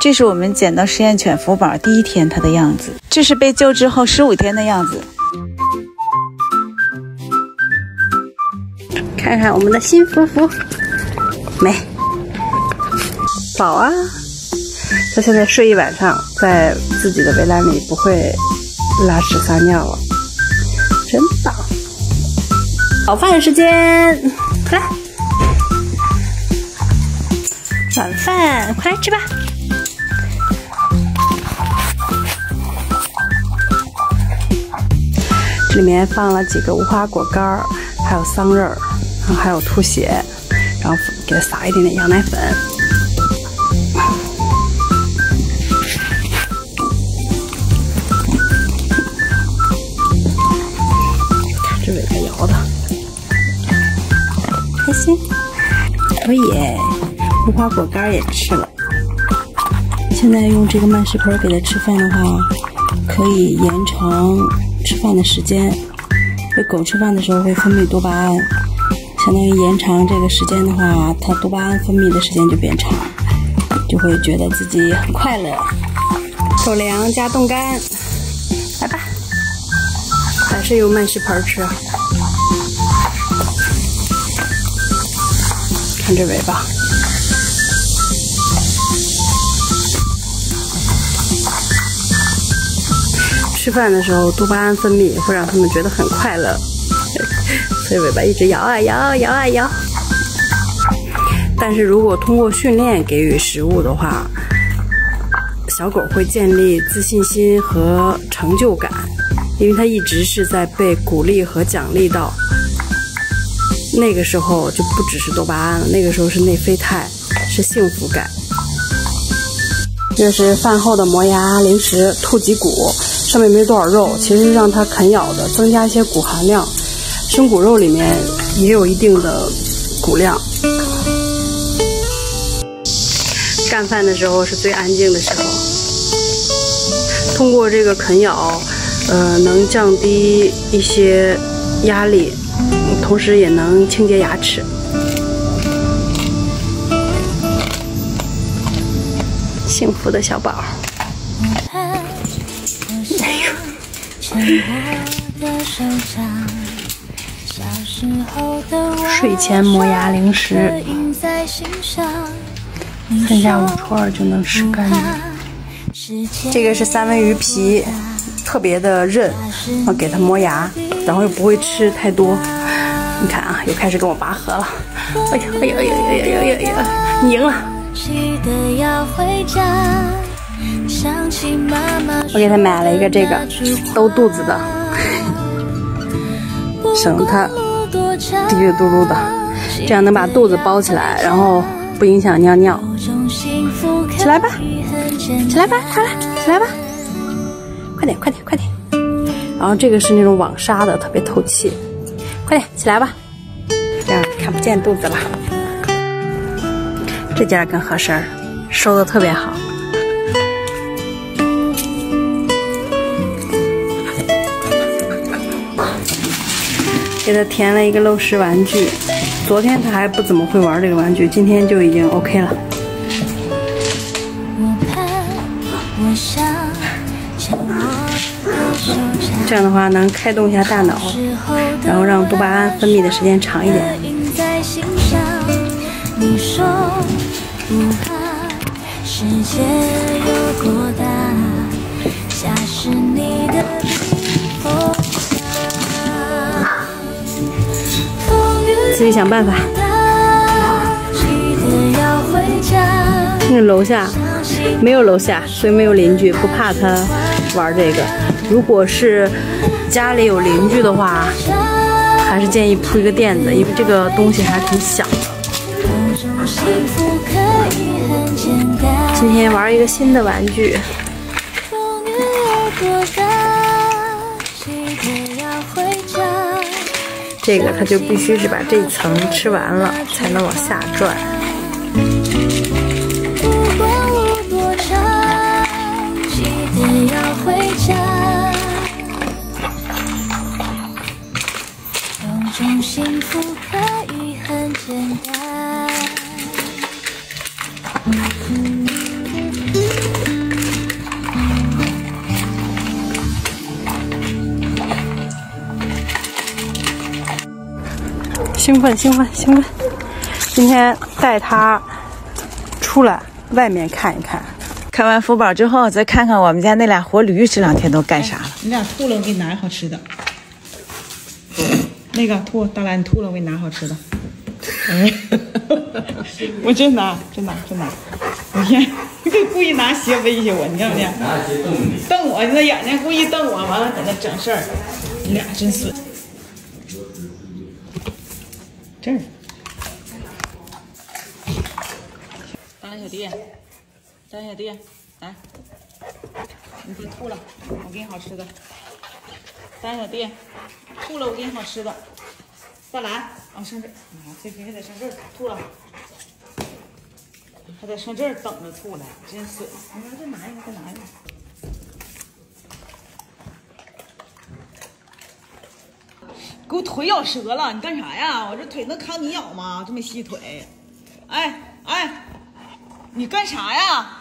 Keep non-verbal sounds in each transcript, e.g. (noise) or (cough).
这是我们捡到实验犬福宝第一天它的样子，这是被救之后十五天的样子。看看我们的新福福，没宝啊！它现在睡一晚上，在自己的围栏里不会拉屎撒尿了，真棒！早饭时间，来，晚饭，快来吃吧！里面放了几个无花果干儿，还有桑葚儿，然后还有兔血，然后给它撒一点点羊奶粉。这尾巴摇的，开心。可以，无花果干儿也吃了。现在用这个慢食盆给它吃饭的话，可以延长。吃饭的时间，喂狗吃饭的时候会分泌多巴胺，相当于延长这个时间的话，它多巴胺分泌的时间就变长，就会觉得自己很快乐。狗粮加冻干，来吧，还是用慢食盆吃。看这尾巴。吃饭的时候，多巴胺分泌会让他们觉得很快乐，(laughs) 所以尾巴一直摇啊摇，摇啊摇。但是如果通过训练给予食物的话，小狗会建立自信心和成就感，因为它一直是在被鼓励和奖励到。那个时候就不只是多巴胺了，那个时候是内啡肽，是幸福感。这是饭后的磨牙零食，兔脊骨。上面没多少肉，其实是让它啃咬的，增加一些骨含量。生骨肉里面也有一定的骨量。干饭的时候是最安静的时候，通过这个啃咬，呃，能降低一些压力，同时也能清洁牙齿。幸福的小宝。(laughs) 睡前磨牙零食，剩下五初二就能吃干净。这个是三文鱼皮，特别的韧，我给它磨牙，然后又不会吃太多。你看啊，又开始跟我拔河了。哎呀哎呀哎呀哎呀哎呀哎呀！你赢了。我给他买了一个这个兜肚子的，(laughs) 省它滴里嘟噜的，这样能把肚子包起来，然后不影响尿尿。起来吧，起来吧，好了，起来吧，快点，快点，快点。然后这个是那种网纱的，特别透气。快点起来吧，这样看不见肚子了。这件更合身，收的特别好。给他填了一个漏食玩具，昨天他还不怎么会玩这个玩具，今天就已经 OK 了。这样的话能开动一下大脑，然后让多巴胺分泌的时间长一点。自己想办法。那楼下没有楼下，所以没有邻居，不怕他玩这个。如果是家里有邻居的话，还是建议铺一个垫子，因为这个东西还挺响的。今天玩一个新的玩具。这个它就必须是把这一层吃完了，才能往下转。兴奋兴奋兴奋！今天带它出来外面看一看。看完福宝之后，再看看我们家那俩活驴这两天都干啥了。你俩吐了，我给你拿点好吃的。那个吐，大兰，你吐了，我给你拿好吃的。哎，(laughs) 我真拿，真拿，真拿。你天，你 (laughs) 故意拿鞋威胁我，你看不见？拿鞋瞪你，瞪我，那眼睛故意瞪我，完了在那整事儿。你俩真损。这儿。大兰小弟，大兰小弟，来，你别吐了，我给你好吃的。大兰小弟，吐了我给你好吃的。再来，啊上这儿，啊这回还得上这儿吐了，还得上这儿等着吐来，真损。你看再拿一个，再拿一个。给我腿咬折了，你干啥呀？我这腿能扛你咬吗？这么细腿，哎哎，你干啥呀？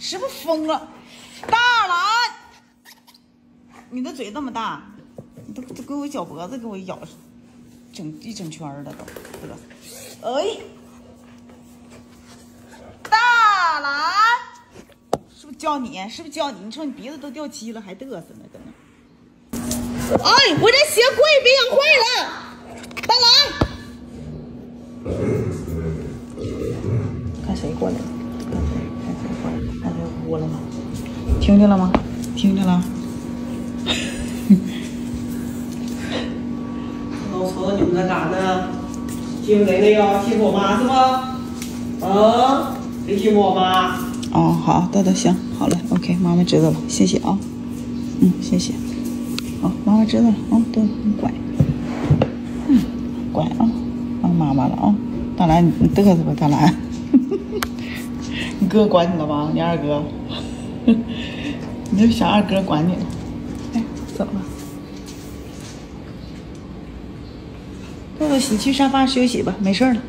是不是疯了？大兰，你的嘴那么大，你都都给我脚脖子给我咬，整一整圈了都，得，哎，大兰，是不是叫你？是不是叫你？你瞅你鼻子都掉漆了，还嘚瑟呢，搁那。哎，我这鞋柜别咬坏了，大兰。看谁过来了？看谁？看谁过来了？看谁呼了吗？听见了吗？听见了。我瞅瞅你们在干啥呢？欺负谁呢呀？欺负我妈是吗？啊？谁欺负我妈？哦，好，豆豆行，好嘞，OK，妈妈知道了，谢谢啊。嗯，谢谢。好，妈妈知道了。哦，豆豆，你乖。嗯，乖啊，当妈妈了啊。大兰，你嘚瑟吧，大兰。(laughs) 你哥管你了吧？你二哥。(laughs) 你就小二哥管你了。哎，走了。豆豆，你去沙发休息吧，没事了。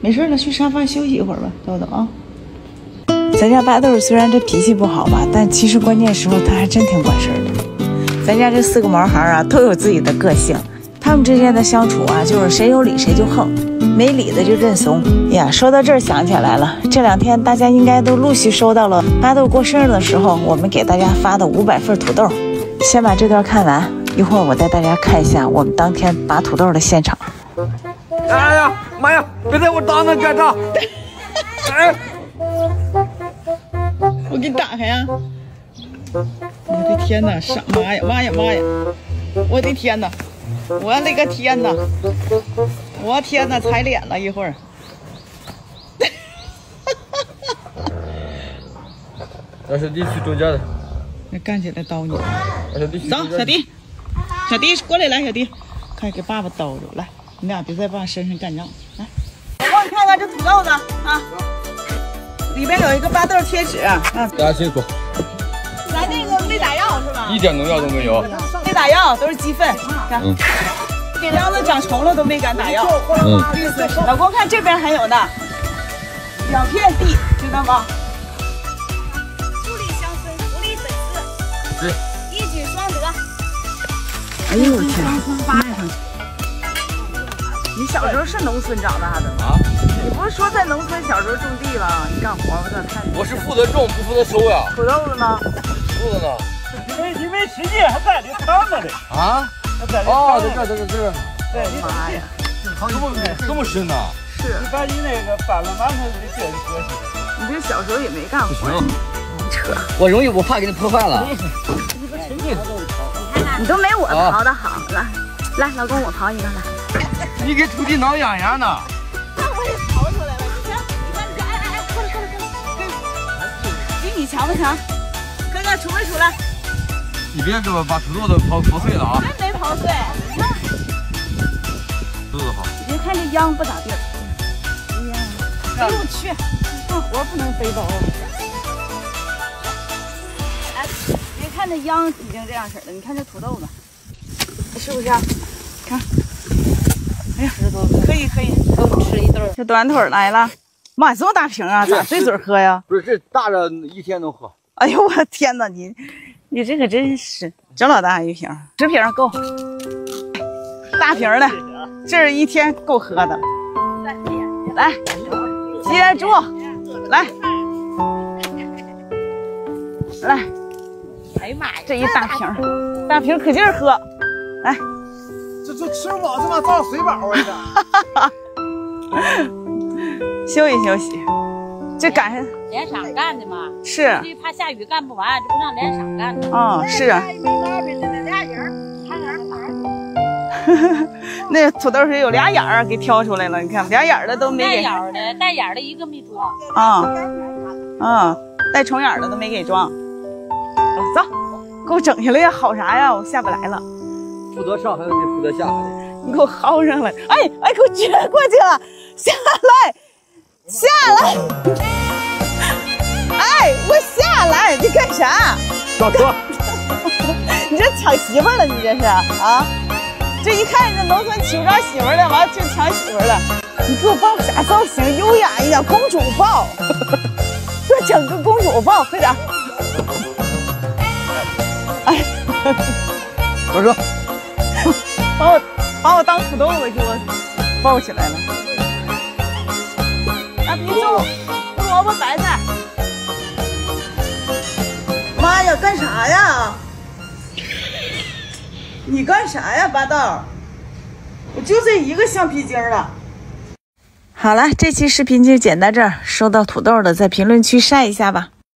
没事了，去沙发休息一会儿吧，豆豆啊。咱家巴豆虽然这脾气不好吧，但其实关键时候他还真挺管事儿的。咱家这四个毛孩啊，都有自己的个性，他们之间的相处啊，就是谁有理谁就横，没理的就认怂。呀，说到这儿想起来了，这两天大家应该都陆续收到了巴豆过生日的时候，我们给大家发的五百份土豆。先把这段看完，一会儿我带大家看一下我们当天拔土豆的现场。哎呀妈呀！别在我裆上干啥！哎，给你打开呀！我的天哪，傻妈呀，妈呀，妈呀！我的天哪，我勒个天哪！我天哪，踩脸了一会儿。(laughs) 让小弟去中间的，那干起来叨你。让小弟走，小弟，小弟过来，来，小弟，快给爸爸叨着，来，你俩别在爸身上干仗，来。我帮你看看这土豆子啊，里边有一个巴豆贴纸，嗯，大家辛苦，咱那个没打药是吧？一点农药都没有。没打药，都是鸡粪。看，嗯给梁子长虫了都没敢打药。嗯，老公看这边还有呢，两片地，知道吗？助力乡村，福利粉丝，对，一举双得。哎呦我天！你小时候是农村长大的吗？啊，你不是说在农村小时候种地吗？你干活我咋看你？我是负责种不负责收呀，土豆子呢？土豆子呢。因为因为实际还在里藏着呢，啊？还在。在这这这这，对，你妈呀！这么这么深呐？是你把你那个翻了馒头就得接着学习。你这小时候也没干活，行，扯！我容易，我怕给你破坏了。你都没我啊刨的好。来，来，老公，我刨一个来。你给土地挠痒痒呢。那我也刨出来了。你看，你看，你看，哎哎哎，过来过来过来。比你强不强？哥哥出没出来？你别给我把土豆都刨刨碎了啊！真没刨碎。你看，土豆好。你别看这秧不咋地儿。哎呀，哎呦我去，干活不能背包啊！哎，别看这秧已经这样式儿了，你看这土豆子，是不是啊？看，哎呀，可以可以，给我们吃一顿。这短腿来了，妈呀，这么大瓶啊，咋对嘴喝呀？不是，这大着一天能喝。哎呦我天哪，你你这可真是整老大一瓶，十瓶够。大瓶的，这一天够喝的了。来，接住，来，来，哎呀妈呀，这一大瓶，大瓶可劲儿喝，来，这这吃不饱这妈？造水饱啊！这 (laughs) 休息休息。这赶上连晌干的嘛，是，这怕下雨干不完，这不让连晌干的。嗯，是啊。那 (laughs) 土豆是有俩眼儿给挑出来了，你看俩眼儿的都没给。带眼儿的，带眼儿的一个没装。啊，啊，带重眼儿的都没给装。走，给我整下来呀！好啥呀？我下不来了。负责上还是你负责下的。你给我薅上来！哎哎，给我撅过去了！下来，下来！哎，我下来！你干啥？上车！(laughs) 你这抢媳妇了？你这是啊？这一看你这农村娶不着媳妇的，完就抢媳妇了。你给我抱啥造型？优雅一点，公主抱。给我整个公主抱，快点！哎，上车！把我把我当土豆子给我抱起来了。啊，别动！胡萝卜白菜。妈呀，干啥呀？你干啥呀，八道？我就这一个橡皮筋了。好了，这期视频就剪到这儿。收到土豆的，在评论区晒一下吧。